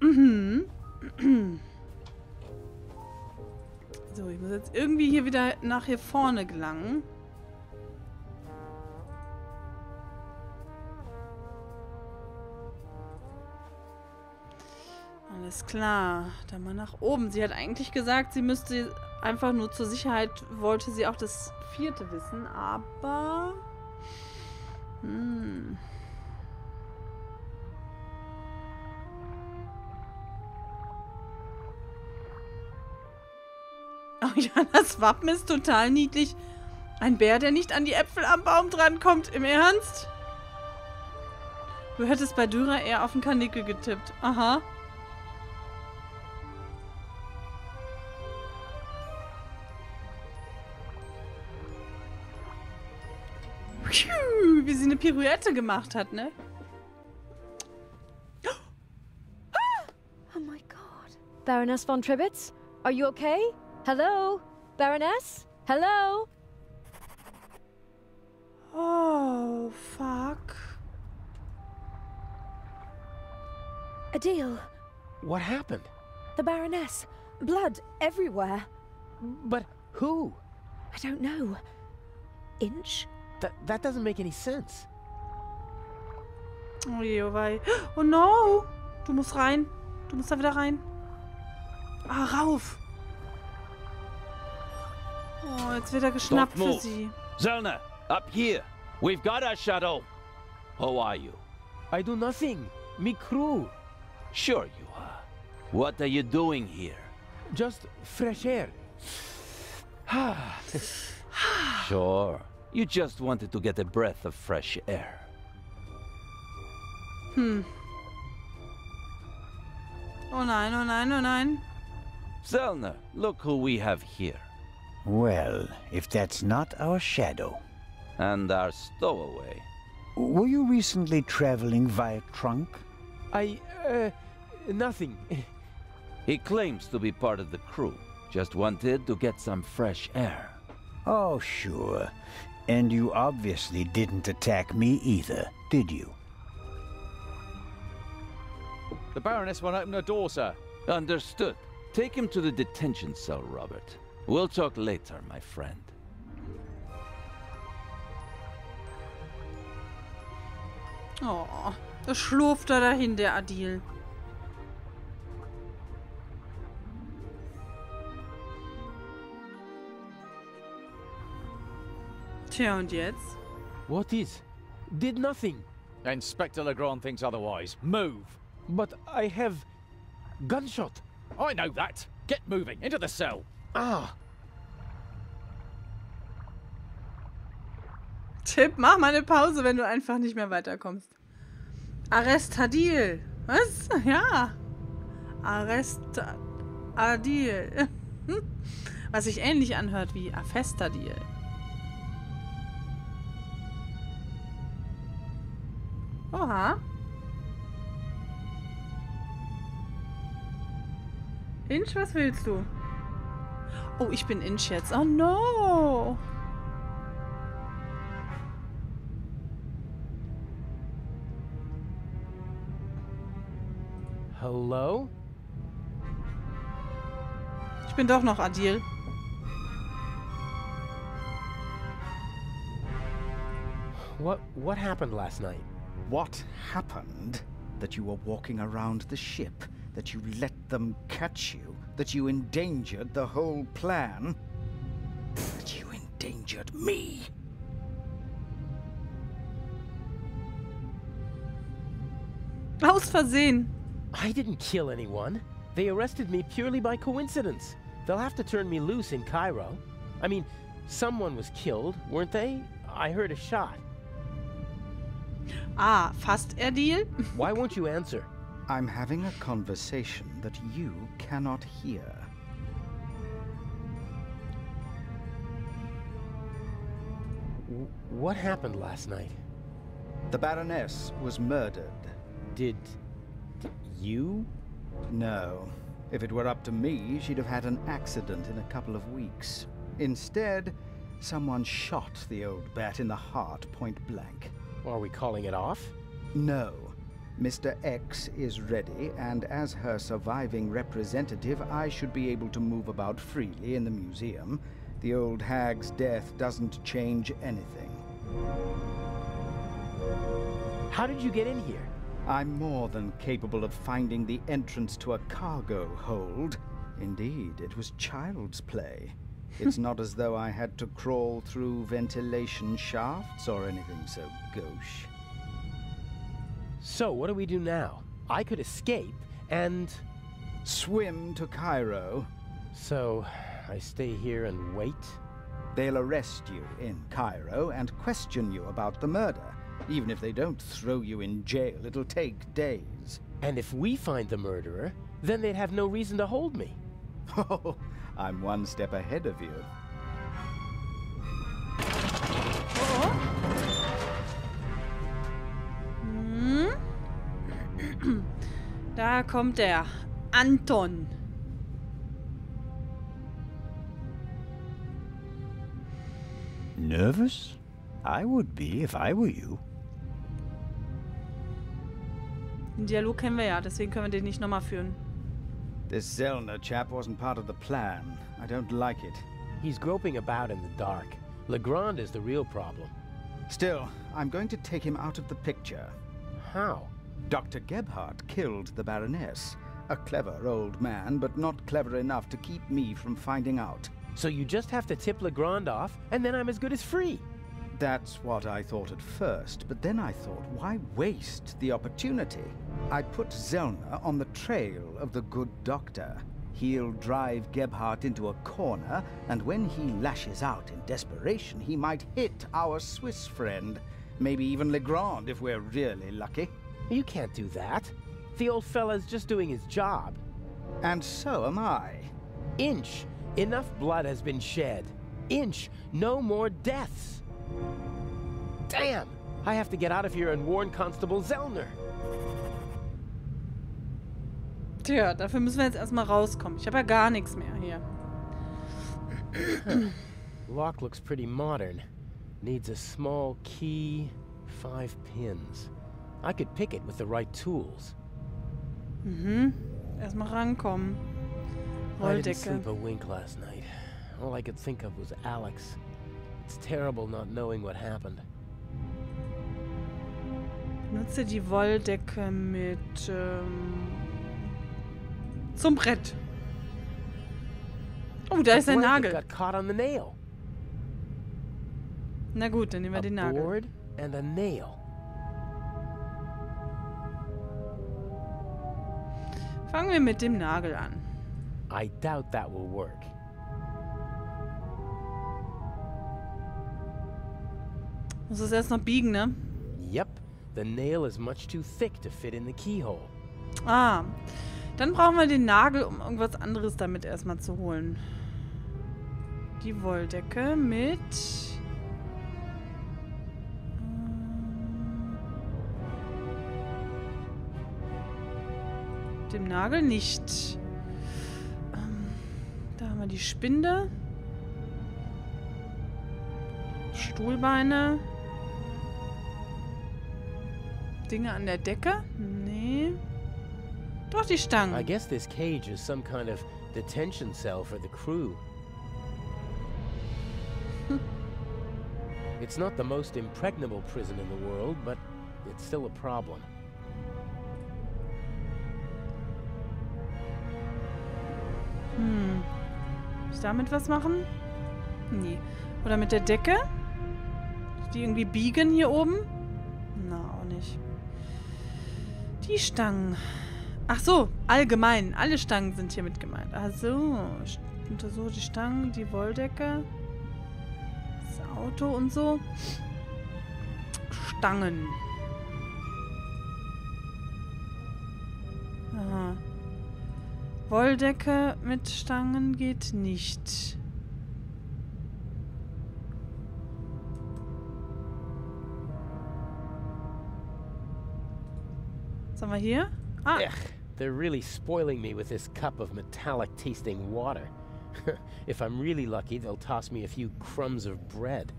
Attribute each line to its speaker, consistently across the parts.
Speaker 1: Mhm. So, ich muss jetzt irgendwie hier wieder nach hier vorne gelangen. Alles klar. Dann mal nach oben. Sie hat eigentlich gesagt, sie müsste einfach nur zur Sicherheit, wollte sie auch das vierte wissen, aber... Hm. ja, das Wappen ist total niedlich. Ein Bär, der nicht an die Äpfel am Baum drankommt. Im Ernst? Du hättest bei Dürer eher auf den Kanickel getippt. Aha. Wie sie eine Pirouette gemacht hat, ne?
Speaker 2: Oh my god. Baroness von Tribbets? Are you okay? Hello? Baroness? Hello?
Speaker 1: Oh, fuck.
Speaker 2: A deal.
Speaker 3: What happened?
Speaker 2: the Baroness. Blood everywhere.
Speaker 3: But who?
Speaker 2: I don't know. Inch?
Speaker 3: That that doesn't make any sense.
Speaker 1: Oh je, oh wei. Oh no! Du musst rein. Du musst da wieder rein. Ah, rauf! Oh, jetzt wird er geschnappt
Speaker 4: Don't
Speaker 1: für sie.
Speaker 4: Zellner, up here. We've got our shadow. How are you?
Speaker 3: I do nothing. Me crew.
Speaker 4: Sure you are. What are you doing here?
Speaker 3: Just fresh air.
Speaker 4: Sure. You just wanted to get a breath of fresh air.
Speaker 1: Hmm. Oh nein, oh nein, oh nein.
Speaker 4: Zellner, look who we have here.
Speaker 5: Well, if that's not our shadow.
Speaker 4: And our stowaway.
Speaker 5: Were you recently traveling via trunk?
Speaker 3: I uh nothing.
Speaker 4: He claims to be part of the crew. Just wanted to get some fresh air.
Speaker 5: Oh, sure. And you obviously didn't attack me either, did you?
Speaker 6: The Baroness won't open her door, sir.
Speaker 4: Understood. Take him to the detention cell, Robert. We'll talk later, my friend.
Speaker 1: Oh, da schlurft er dahin, der Adil. Tja, und jetzt?
Speaker 3: What is? Did nothing.
Speaker 6: Inspector Legrand thinks otherwise. Move.
Speaker 3: But I have gunshot.
Speaker 6: I know that. Get moving. Into the cell.
Speaker 3: Ah,
Speaker 1: Tipp, mach mal eine Pause, wenn du einfach nicht mehr weiterkommst. Arrest Adil. Was? Ja. Arrest Adil. Was sich ähnlich anhört wie Afestadil. Oha. Inch, was willst du? Oh, ich bin Inch jetzt. Oh no.
Speaker 3: hello?
Speaker 1: Ich bin doch noch Adil.
Speaker 3: What what happened last night?
Speaker 7: What happened? That you were walking around the ship, that you let them catch you, that you endangered the whole plan, that you endangered me.
Speaker 1: Aus Versehen.
Speaker 3: I didn't kill anyone. They arrested me purely by coincidence. They'll have to turn me loose in Cairo. I mean, someone was killed, weren't they? I heard a shot.
Speaker 1: Ah, fast Adil?
Speaker 3: Why won't you answer?
Speaker 7: I'm having a conversation that you cannot hear.
Speaker 3: W- what happened last night?
Speaker 7: The Baroness was murdered.
Speaker 3: Did, did you?
Speaker 7: No. If it were up to me, she'd have had an accident in a couple of weeks. Instead, someone shot the old bat in the heart point blank.
Speaker 3: Are we calling it off?
Speaker 7: No. Mr. X is ready, and as her surviving representative, I should be able to move about freely in the museum. The old hag's death doesn't change anything.
Speaker 3: How did you get in here?
Speaker 7: I'm more than capable of finding the entrance to a cargo hold. Indeed, it was child's play. It's not as though I had to crawl through ventilation shafts or anything so gauche.
Speaker 3: So, what do we do now? I could escape, and...
Speaker 7: Swim to Cairo.
Speaker 3: So, I stay here and wait?
Speaker 7: They'll arrest you in Cairo and question you about the murder. Even if they don't throw you in jail, it'll take days.
Speaker 3: And if we find the murderer, then they'd have no reason to hold me.
Speaker 7: Oh, I'm one step ahead of you.
Speaker 1: Da kommt er. Anton.
Speaker 5: Nervous? I would be if I were you.
Speaker 1: Den Dialog kennen wir ja, deswegen können wir den nicht nochmal führen.
Speaker 7: This Zellner chap wasn't part of the plan. I don't like it.
Speaker 3: He's groping about in the dark. Legrand is the real problem.
Speaker 7: Still, I'm going to take him out of the picture.
Speaker 3: How?
Speaker 7: Dr. Gebhardt killed the Baroness. A clever old man, but not clever enough to keep me from finding out.
Speaker 3: So you just have to tip Legrand off, and then I'm as good as free.
Speaker 7: That's what I thought at first, but then I thought, why waste the opportunity? I put Zellner on the trail of the good doctor. He'll drive Gebhardt into a corner, and when he lashes out in desperation, he might hit our Swiss friend. Maybe even Legrand if we're really lucky.
Speaker 3: You can't do that. The old fella's just doing his job.
Speaker 7: And so am I.
Speaker 3: Inch, enough blood has been shed. Inch, no more deaths. Damn! I have to get out of here and warn Constable Zellner.
Speaker 1: Tja, dafür müssen wir jetzt erstmal rauskommen. Ich habe ja gar nichts mehr hier.
Speaker 3: Lock looks pretty modern. Needs a small key, five pins. I could pick it with the right tools.
Speaker 1: Mhm. Erstmal rankommen.
Speaker 3: I didn't
Speaker 1: Rolldecke.
Speaker 3: sleep a wink last night. All I could think of was Alex. It's terrible not knowing what happened.
Speaker 1: Nutze die Wolldecke mit ähm, zum Brett. Oh, da ist ein Nagel.
Speaker 3: got caught on the nail.
Speaker 1: Na gut, dann nehmen wir den Nagel.
Speaker 3: board and a nail.
Speaker 1: Fangen wir mit dem Nagel an.
Speaker 3: I doubt that will work.
Speaker 1: Muss es erst noch biegen, ne?
Speaker 3: Yep, the nail is much too thick to fit in the keyhole.
Speaker 1: Ah. Dann brauchen wir den Nagel, um irgendwas anderes damit erstmal zu holen. Die Wolldecke mit. Dem Nagel nicht. Ähm, da haben wir die Spinde. Stuhlbeine. Dinge an der Decke? Nee. Doch, die Stangen.
Speaker 3: I guess this cage is some kind of detention cell for the crew. it's not the most impregnable prison in the world, but it's still a problem.
Speaker 1: Ich damit was machen? Nee. Oder mit der Decke? Die irgendwie biegen hier oben? Na, auch nicht. Die Stangen. Ach so, allgemein. Alle Stangen sind hier mit gemeint. Ach so. Untersuche die Stangen, die Wolldecke. Das Auto und so. Stangen. Aha. Wolldecke mit Stangen geht nicht. Was haben wir hier? Ah,
Speaker 3: Ugh, they're really spoiling me with this cup of metallic tasting water. if I'm really lucky, they'll toss me a few crumbs of bread.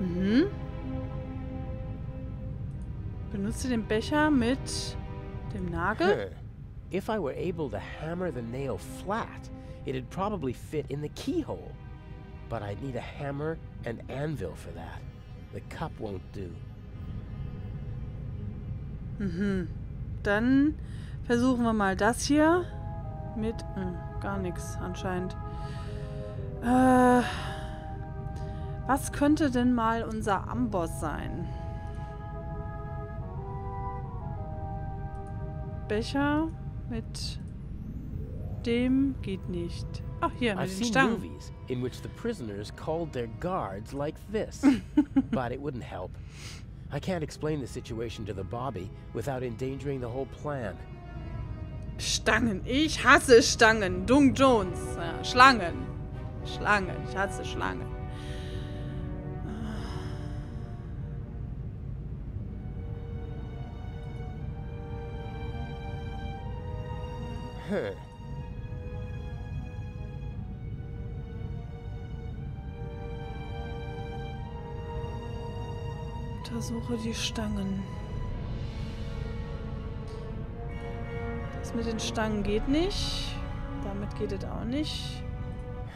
Speaker 1: mhm. benutze den Becher mit dem Nagel.
Speaker 3: If I were able to hammer the nail flat, it'd probably fit in the keyhole. But I'd need a hammer and anvil for that. The cup won't do.
Speaker 1: Mhm. Dann versuchen wir mal das hier mit äh, gar nichts anscheinend. Äh, was könnte denn mal unser Amboss sein? Becher mit dem geht nicht. Ach, hier, mit
Speaker 3: I've
Speaker 1: den
Speaker 3: seen
Speaker 1: Stangen.
Speaker 3: movies in which the prisoners called their guards like this, but it wouldn't help. I can't explain the situation to the Bobby without endangering the whole plan.
Speaker 1: Stangen. Ich hasse Stangen. Dung Jones. Ja, Schlangen. Schlangen. Ich hasse Schlangen.
Speaker 3: Huh.
Speaker 1: Untersuche die Stangen. Das mit den Stangen geht nicht. Damit geht es auch nicht.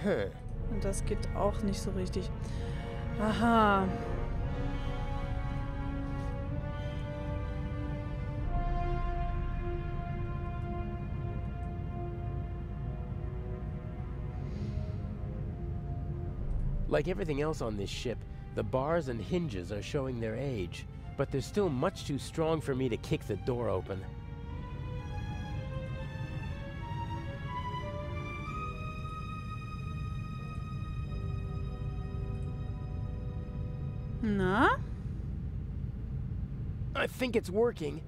Speaker 3: Huh.
Speaker 1: Und das geht auch nicht so richtig. Aha.
Speaker 3: Like everything else on this ship, the bars and hinges are showing their age, but they're still much too strong for me to kick the door open.
Speaker 1: Na?
Speaker 3: I think it's working.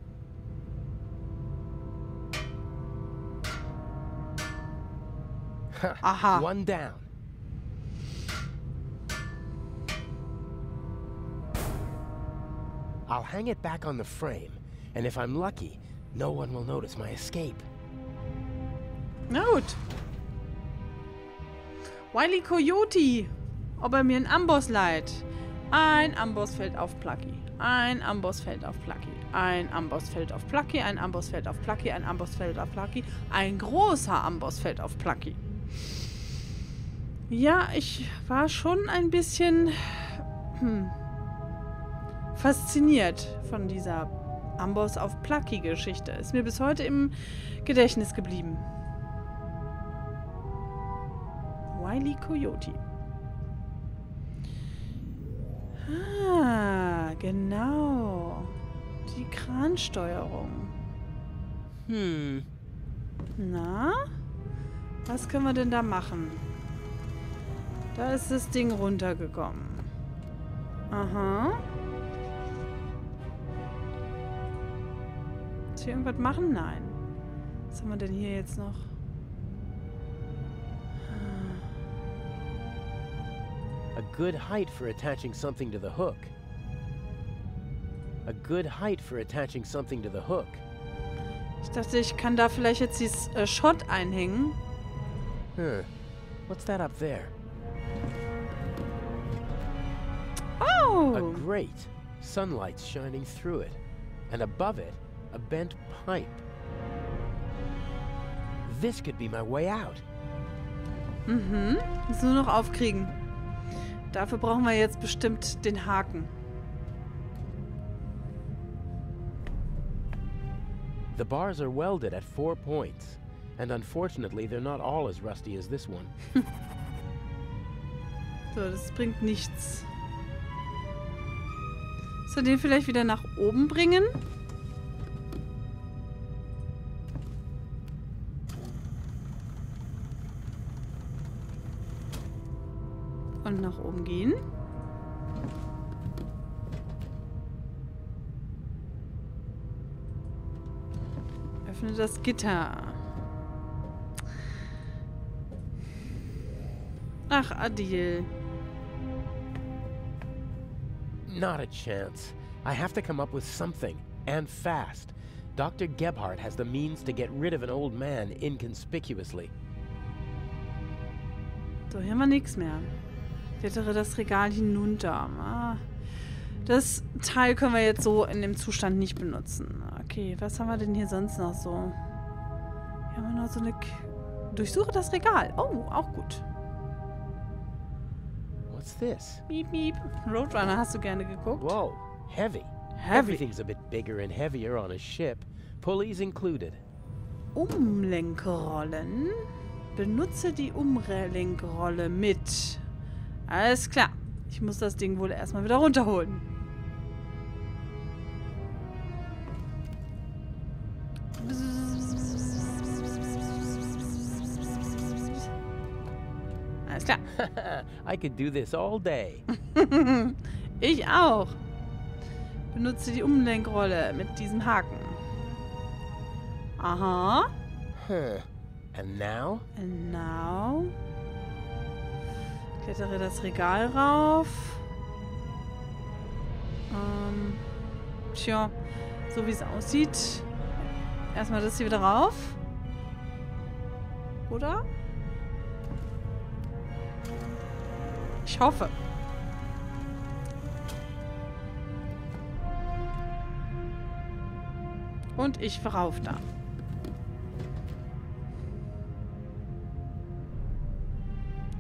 Speaker 1: Aha.
Speaker 3: One down. I'll hang it back on the frame, and if I'm lucky, no one will notice my escape.
Speaker 1: Gut. Wiley Coyote. Ob er mir einen Amboss leiht. Ein Amboss fällt auf Plucky. Ein Amboss fällt auf Plucky. Ein Amboss fällt auf Plucky. Ein Amboss fällt auf Plucky. Ein Amboss fällt auf Plucky. Ein großer Amboss fällt auf Plucky. Ja, ich war schon ein bisschen hm, fasziniert von dieser Amboss auf Plucky-Geschichte. Ist mir bis heute im Gedächtnis geblieben. Wiley Coyote. Ah, genau. Die Kransteuerung.
Speaker 3: Hmm.
Speaker 1: Na? Was können wir denn da machen? Da ist das Ding runtergekommen. Aha. Hier irgendwas machen? Nein. Was haben wir denn hier jetzt noch?
Speaker 3: A good height for attaching something to the hook. A good height for attaching something to the hook.
Speaker 1: Ich dachte, ich kann da vielleicht jetzt dieses äh, Shot einhängen.
Speaker 3: Huh. What's that up there? A
Speaker 1: Oh!
Speaker 3: grate. Sunlight's shining through it. And above it, a bent pipe. This could be my way out.
Speaker 1: Mhm. Muss nur noch aufkriegen. Dafür brauchen wir jetzt bestimmt den Haken.
Speaker 3: The bars are welded at four points, and unfortunately, they're not all as rusty as this one.
Speaker 1: So, das bringt nichts. Soll den vielleicht wieder nach oben bringen? Gehen. Öffne das Gitter. Ach, Adil.
Speaker 3: Not a chance. I have to come up with something, and fast. Dr. Gebhardt has the means to get rid of an old man inconspicuously.
Speaker 1: So, hier haben wir nichts mehr. Klettere das Regal hinunter. Ah. Das Teil können wir jetzt so in dem Zustand nicht benutzen. Okay, was haben wir denn hier sonst noch so? Hier haben wir noch so eine... K Durchsuche das Regal. Oh, auch gut.
Speaker 3: What's this?
Speaker 1: Miep, miep. Roadrunner hast du gerne geguckt?
Speaker 3: Whoa, heavy.
Speaker 1: Heavy.
Speaker 3: Everything's a bit bigger and heavier on a ship, pulleys included.
Speaker 1: Umlenkrollen. Benutze die Umlenkrolle mit. Alles klar. Ich muss das Ding wohl erstmal wieder runterholen. Alles klar.
Speaker 3: I could do this all day.
Speaker 1: Ich auch. Benutze die Umlenkrolle mit diesem Haken. Aha.
Speaker 3: Huh. And now?
Speaker 1: And now. Klettere das Regal rauf. Ähm. Tja, so wie es aussieht. Erstmal das hier wieder rauf. Oder? Ich hoffe. Und ich rauf da.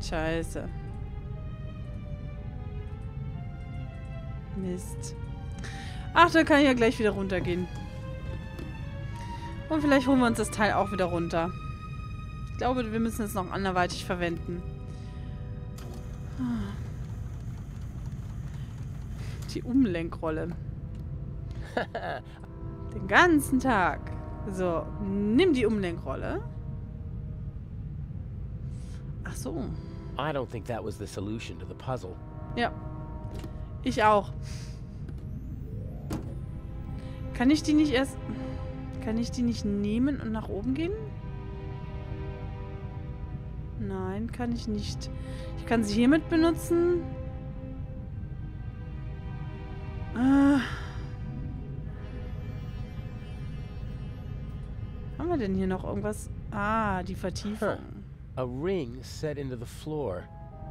Speaker 1: Scheiße. Mist. Ach, dann kann ich ja gleich wieder runtergehen. Und vielleicht holen wir uns das Teil auch wieder runter. Ich glaube, wir müssen es noch anderweitig verwenden. Die Umlenkrolle. Den ganzen Tag. So, nimm die Umlenkrolle. Ach so.
Speaker 3: I don't think that was the solution to the puzzle.
Speaker 1: Ja. Ich auch. Kann ich die nicht erst... Kann ich die nicht nehmen und nach oben gehen? Nein, kann ich nicht. Ich kann sie hiermit benutzen. Ah. Haben wir denn hier noch irgendwas? Ah, die Vertiefung.
Speaker 3: A ring set into the floor.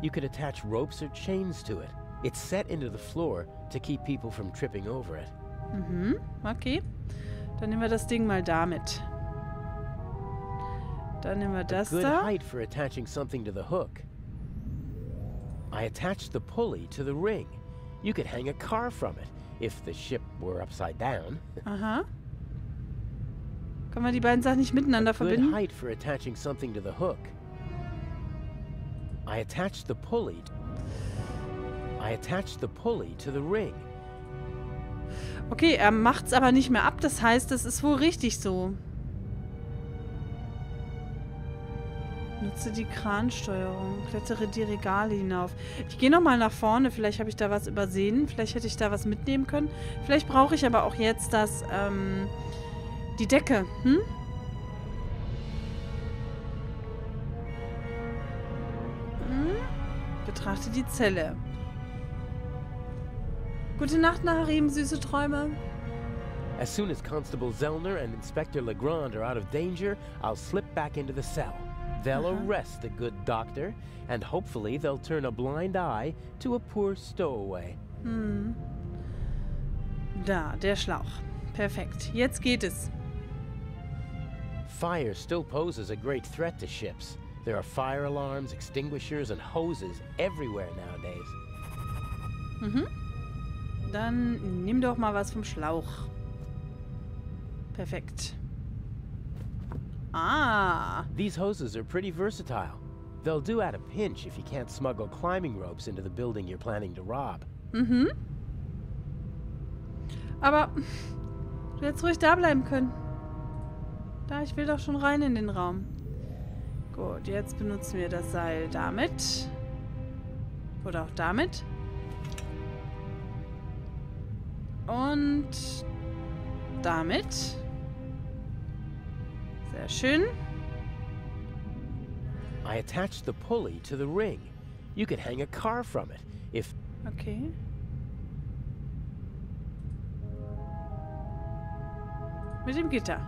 Speaker 3: You could attach ropes or chains to it. It's set into the floor to keep people from tripping over it.
Speaker 1: Mhm, okay. Dann nehmen wir das Ding mal damit. Dann nehmen wir das
Speaker 3: Good
Speaker 1: da.
Speaker 3: height for attaching something to the hook. I attached the pulley to the ring. You could hang a car from it if the ship were upside down.
Speaker 1: Aha. Können wir die beiden Sachen nicht miteinander
Speaker 3: Good
Speaker 1: verbinden?
Speaker 3: height for attaching something to the hook. I attached the pulley. I attached the pulley to the ring.
Speaker 1: Okay, er macht's aber nicht mehr ab. Das heißt, das ist wohl richtig so. Nutze die Kransteuerung. Klettere die Regale hinauf. Ich gehe nochmal nach vorne. Vielleicht habe ich da was übersehen. Vielleicht hätte ich da was mitnehmen können. Vielleicht brauche ich aber auch jetzt das, ähm, die Decke. Hm? Hm? Betrachte die Zelle. Gute Nacht, Naharim, süße Träume.
Speaker 3: As soon as Constable Zellner and Inspector Legrand are out of danger, I'll slip back into the cell. They'll
Speaker 1: Uh-huh.
Speaker 3: arrest the good doctor, and hopefully they'll turn a blind eye to a poor stowaway.
Speaker 1: Hm. Da, der Schlauch. Perfekt. Jetzt geht es.
Speaker 3: Fire still poses a great threat to ships. There are fire alarms, extinguishers, and hoses everywhere nowadays.
Speaker 1: Mhm. Dann nimm doch mal was vom Schlauch. Perfekt. Ah.
Speaker 3: These hoses are pretty versatile. They'll do at a pinch if you can't smuggle climbing ropes into the building you're planning to rob.
Speaker 1: Mhm. Aber du hättest ruhig da bleiben können. Da, ich will doch schon rein in den Raum. Gut, jetzt benutzen wir das Seil damit. Oder auch damit. Und damit. Sehr schön.
Speaker 3: I attached the pulley to the ring. You could hang a car from it if
Speaker 1: Okay. Mit dem Gitter.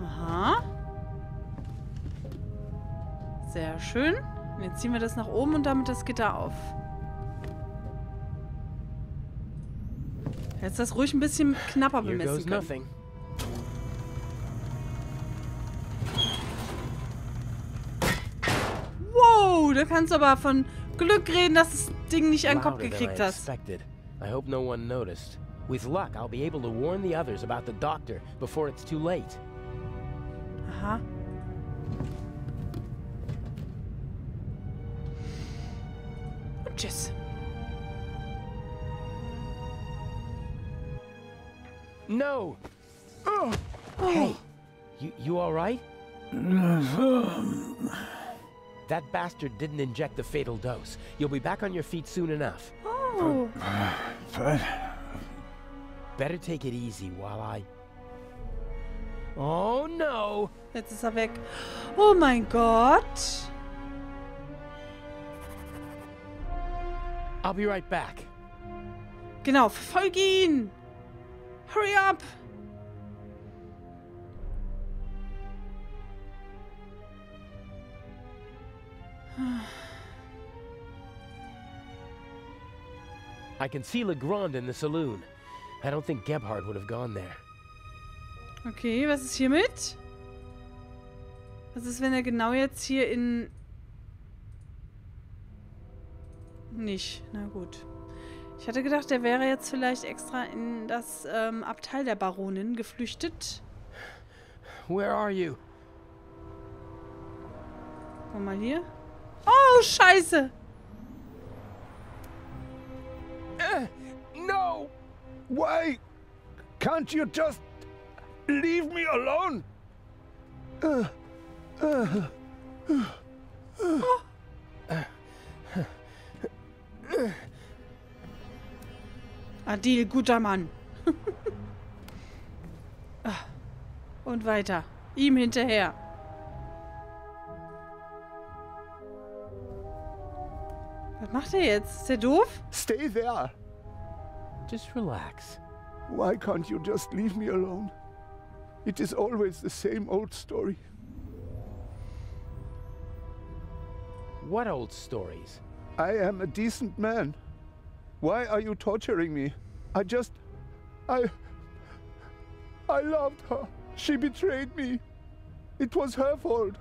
Speaker 1: Aha. Sehr schön. Und jetzt ziehen wir das nach oben und damit das Gitter auf. Hättest das ruhig ein bisschen knapper bemessen können. Wow, da kannst du aber von Glück reden, dass das Ding nicht an den Kopf gekriegt hast.
Speaker 3: I hope no one noticed. With luck, I'll be able to warn the others about the doctor before it's too late.
Speaker 1: Aha.
Speaker 3: No! Hey, you, you all right? that bastard didn't inject the fatal dose. You'll be back on your feet soon enough.
Speaker 1: Oh.
Speaker 5: But
Speaker 3: Better take it easy while I... Oh no!
Speaker 1: Jetzt ist er weg. Oh mein Gott.
Speaker 3: I'll be right back.
Speaker 1: Genau, verfolg ihn. Hurry up.
Speaker 3: I can see Legrand in the saloon. I don't think Gebhardt would have gone there.
Speaker 1: Okay, was ist hiermit? Was ist, wenn er genau jetzt hier in... Nicht. Na gut. Ich hatte gedacht, er wäre jetzt vielleicht extra in das ähm, Abteil der Baronin geflüchtet.
Speaker 3: Where are you?
Speaker 1: Guck mal hier. Oh, scheiße.
Speaker 5: no! Why can't you just leave me alone?
Speaker 1: Adil, guter Mann. Ah. Und weiter. Ihm hinterher. Was macht er jetzt? Ist der doof?
Speaker 5: Stay there.
Speaker 3: Just relax.
Speaker 5: Why can't you just leave me alone? It is always the same old story.
Speaker 3: What old stories?
Speaker 5: I am a decent man. Why are you torturing me? I just. I. I loved her. She betrayed me. It was her fault.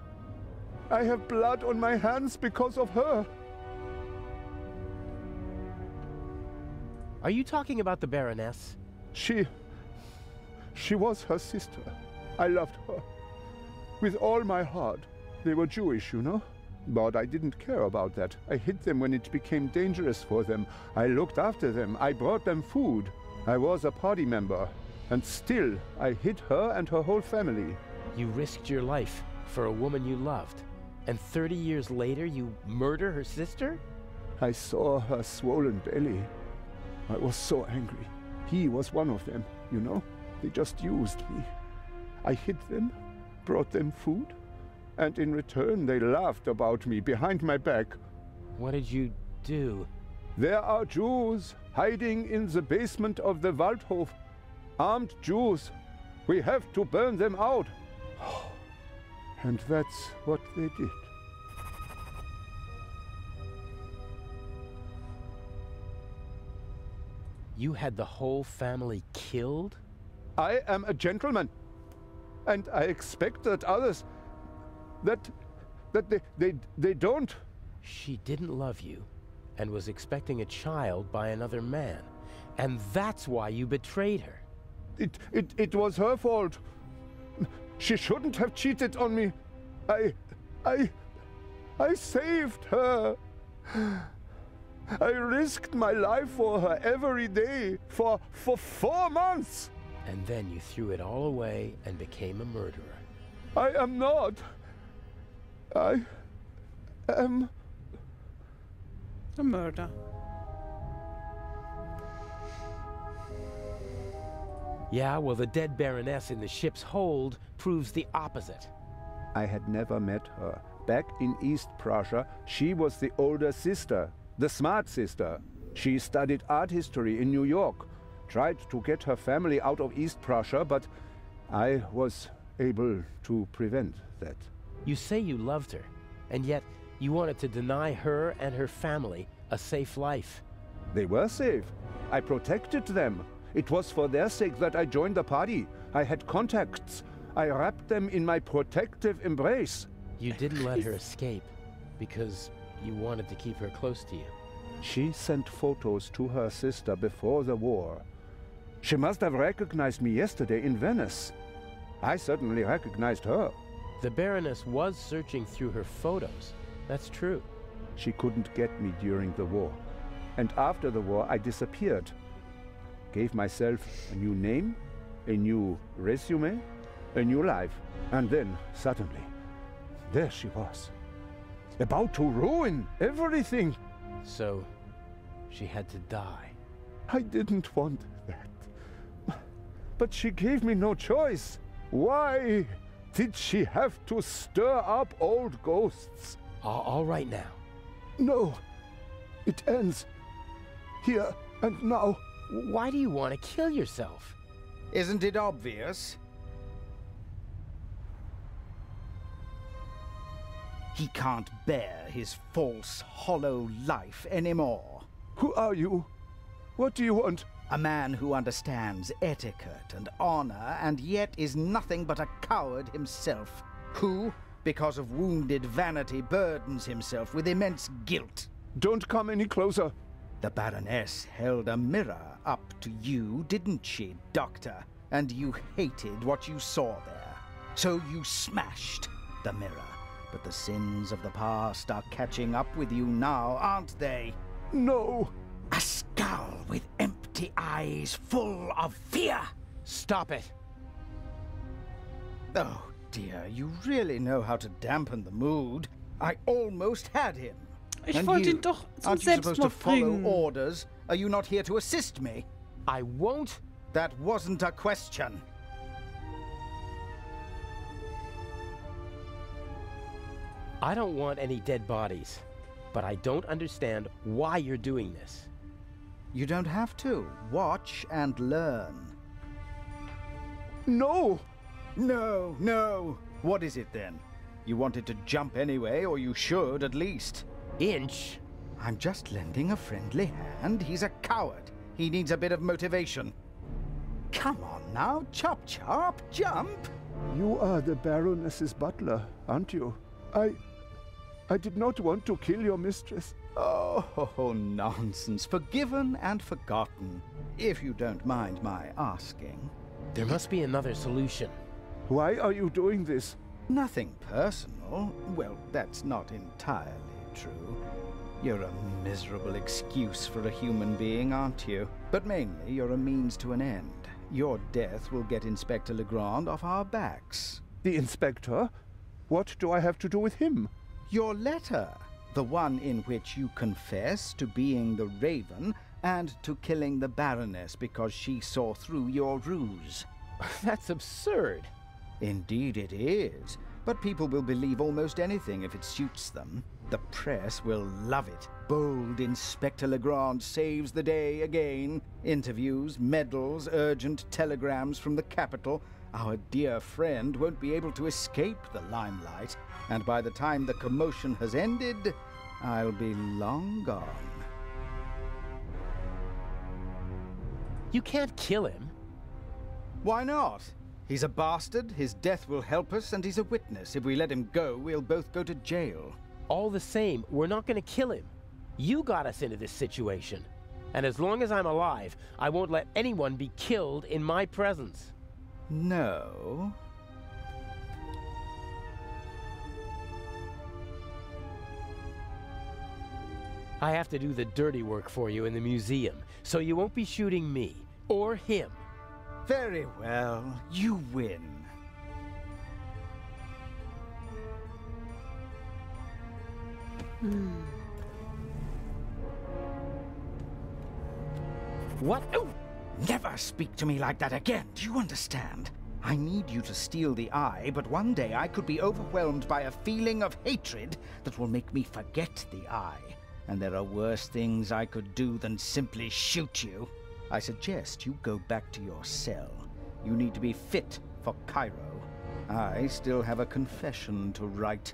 Speaker 5: I have blood on my hands because of her.
Speaker 3: Are you talking about the Baroness?
Speaker 5: She. She was her sister. I loved her. With all my heart. They were Jewish, you know? But I didn't care about that. I hid them when it became dangerous for them. I looked after them. I brought them food. I was a party member. And still, I hid her and her whole family.
Speaker 3: You risked your life for a woman you loved. And 30 years later, you murder her sister?
Speaker 5: I saw her swollen belly. I was so angry. He was one of them, you know? They just used me. I hid them, brought them food, and in return they laughed about me behind my back.
Speaker 3: What did you do?
Speaker 5: There are Jews hiding in the basement of the Waldhof. Armed Jews. We have to burn them out. And that's what they did.
Speaker 3: You had the whole family killed?
Speaker 5: I am a gentleman. And I expect that others that that they they, they don't
Speaker 3: She didn't love you and was expecting a child by another man. And that's why you betrayed her.
Speaker 5: it it, it was her fault. She shouldn't have cheated on me. I I I saved her. I risked my life for her every day for for 4 months.
Speaker 3: And then you threw it all away and became a murderer.
Speaker 5: I am not. I am
Speaker 1: A murder.
Speaker 3: Yeah, well, the dead Baroness in the ship's hold proves the opposite.
Speaker 5: I had never met her. Back in East Prussia, she was the older sister, the smart sister. She studied art history in New York, tried to get her family out of East Prussia, but I was able to prevent that.
Speaker 3: You say you loved her, and yet you wanted to deny her and her family a safe life.
Speaker 5: They were safe. I protected them. It was for their sake that I joined the party. I had contacts. I wrapped them in my protective embrace.
Speaker 3: You didn't let her escape because you wanted to keep her close to you.
Speaker 5: She sent photos to her sister before the war. She must have recognized me yesterday in Venice. I certainly recognized her.
Speaker 3: The Baroness was searching through her photos. That's true.
Speaker 5: She couldn't get me during the war. And after the war, I disappeared. Gave myself a new name, a new resume, a new life. And then, suddenly, there she was. About to ruin everything.
Speaker 3: So, she had to die.
Speaker 5: I didn't want that. But she gave me no choice. Why did she have to stir up old ghosts?
Speaker 3: All, all right now.
Speaker 5: No. It ends. Here and now.
Speaker 3: Why do you want to kill yourself?
Speaker 7: Isn't it obvious? He can't bear his false, hollow life anymore.
Speaker 5: Who are you? What do you want?
Speaker 7: A man who understands etiquette and honor, and yet is nothing but a coward himself. Who, because of wounded vanity, burdens himself with immense guilt.
Speaker 5: Don't come any closer.
Speaker 7: The Baroness held a mirror up to you, didn't she, Doctor? And you hated what you saw there. So you smashed the mirror. But the sins of the past are catching up with you now, aren't they?
Speaker 5: No.
Speaker 7: A skull with empty eyes full of fear.
Speaker 3: Stop it!
Speaker 7: Oh dear, you really know how to dampen the mood. I almost had him.
Speaker 1: Ich
Speaker 7: And
Speaker 1: wollte
Speaker 7: you?
Speaker 1: ihn doch zum
Speaker 7: Aren't you supposed to follow
Speaker 1: bringen.
Speaker 7: orders? Are you not here to assist me?
Speaker 3: I won't.
Speaker 7: That wasn't a question.
Speaker 3: I don't want any dead bodies. But I don't understand why you're doing this.
Speaker 7: You don't have to. Watch and learn.
Speaker 5: No.
Speaker 7: No, no. What is it then? You wanted to jump anyway, or you should at least.
Speaker 3: Inch?
Speaker 7: I'm just lending a friendly hand. He's a coward. He needs a bit of motivation. Come on now, chop chop, jump.
Speaker 5: You are the Baroness's butler, aren't you? I. I did not want to kill your mistress.
Speaker 7: Oh, nonsense. Forgiven and forgotten. If you don't mind my asking.
Speaker 3: There must be another solution.
Speaker 5: Why are you doing this?
Speaker 7: Nothing personal. Well, that's not entirely true. You're a miserable excuse for a human being, aren't you? But mainly, you're a means to an end. Your death will get Inspector Legrand off our backs.
Speaker 5: The inspector? What do I have to do with him?
Speaker 7: Your letter, the one in which you confess to being the Raven and to killing the Baroness because she saw through your ruse.
Speaker 3: That's absurd.
Speaker 7: Indeed it is. But people will believe almost anything if it suits them. The press will love it. Bold Inspector Legrand saves the day again. Interviews, medals, urgent telegrams from the capital. Our dear friend won't be able to escape the limelight. And by the time the commotion has ended, I'll be long gone.
Speaker 3: You can't kill him.
Speaker 7: Why not? He's a bastard, his death will help us, and he's a witness. If we let him go, we'll both go to jail.
Speaker 3: All the same, we're not gonna kill him. You got us into this situation. And as long as I'm alive, I won't let anyone be killed in my presence.
Speaker 7: No.
Speaker 3: I have to do the dirty work for you in the museum, so you won't be shooting me or him.
Speaker 7: Very well, you win. Hmm.
Speaker 3: What? Oh!
Speaker 7: Never speak to me like that again, do you understand? I need you to steal the eye, but one day I could be overwhelmed by a feeling of hatred that will make me forget the eye. And there are worse things I could do than simply shoot you. I suggest you go back to your cell. You need to be fit for Cairo. I still have a confession to write.